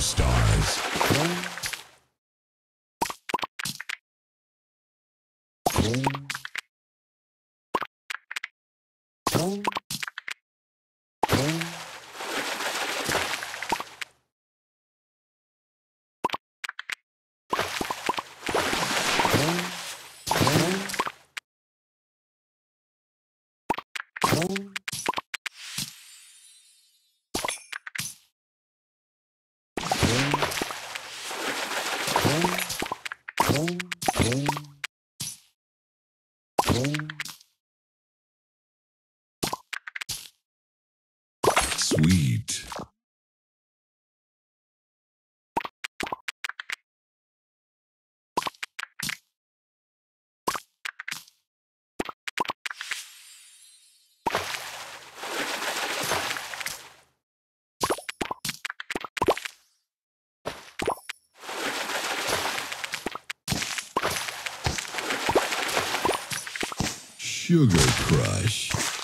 stars. Sweet. Sugar Crush.